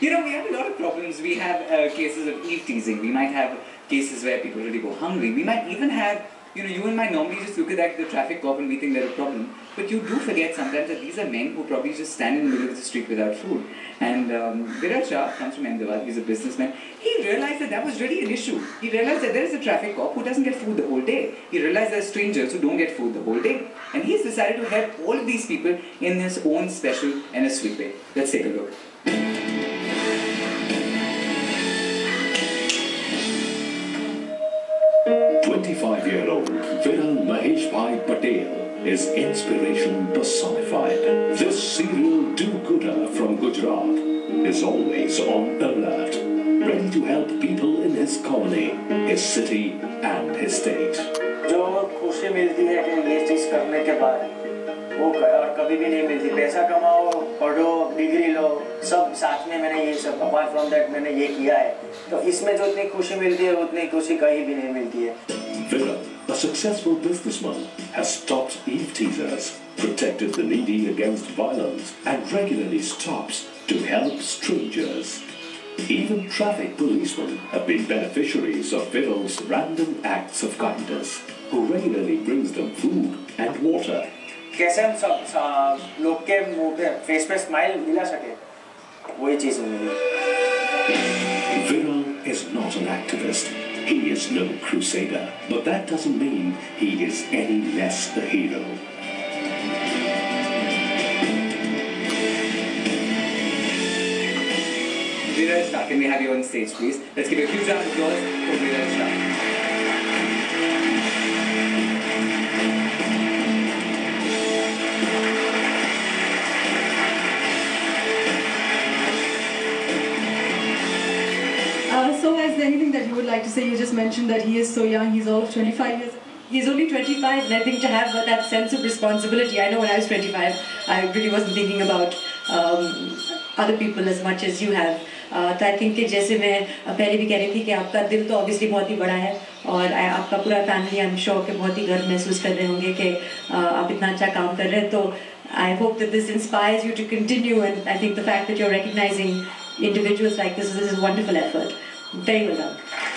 You know, we have a lot of problems. We have uh, cases of eve teasing. We might have cases where people really go hungry. We might even have, you know, you and I normally just look at that, the traffic cop and we think there's a problem. But you do forget sometimes that these are men who probably just stand in the middle of the street without food. And um, Shah comes from Ahmedabad, he's a businessman. He realized that that was really an issue. He realized that there is a traffic cop who doesn't get food the whole day. He realized there are strangers who don't get food the whole day. And he's decided to help all these people in his own special and a sweet way. Let's take a look. 25-year-old Viral Mahesh Bhai Patel is inspiration personified. This serial do-gooder from Gujarat is always on alert, ready to help people in his colony, his city and his state. जो खुशी मिलती है कि ये चीज़ करने के बाद वो क- और कभी भी नहीं मिलती पैसा कमाओ पढ़ो डिग्री लो सब साथ में मैंने ये सब अपार्ट फ्रॉम दैट मैंने ये किया है तो इसमें जो इतनी खुशी मिलती है उतनी खुशी कहीं भी नहीं मिलती है a successful businessman, has stopped eve teasers, protected the needy against violence, and regularly stops to help strangers. Even traffic policemen have been beneficiaries of Viral's random acts of kindness, who regularly brings them food and water. कैसे हम सब लोग के मुँह पे face पे smile दिला सके which is me. Viral is not an activist. He is no crusader. But that doesn't mean he is any less a hero. Viral Shah, can we have you on stage, please? Let's give a huge round of applause for Viral Shah. so, is there anything that you would like to say? You just mentioned that he is so young. He's all of 25 years. He's only 25, and I think to have that sense of responsibility. I know when I was 25, I really wasn't thinking about um, other people as much as you have. Uh, तो I think कि जैसे मैं uh, पहले भी कह रही थी कि आपका दिल तो ऑब्वियसली बहुत ही बड़ा है और आ- आपका पूरा फैमिली आई एम श्योर कि बहुत ही गर्व महसूस कर रहे होंगे कि uh, आप इतना अच्छा काम कर रहे हैं तो I hope that this inspires you to continue and I think the fact that you are recognizing individuals like this, this is a wonderful effort. Well done.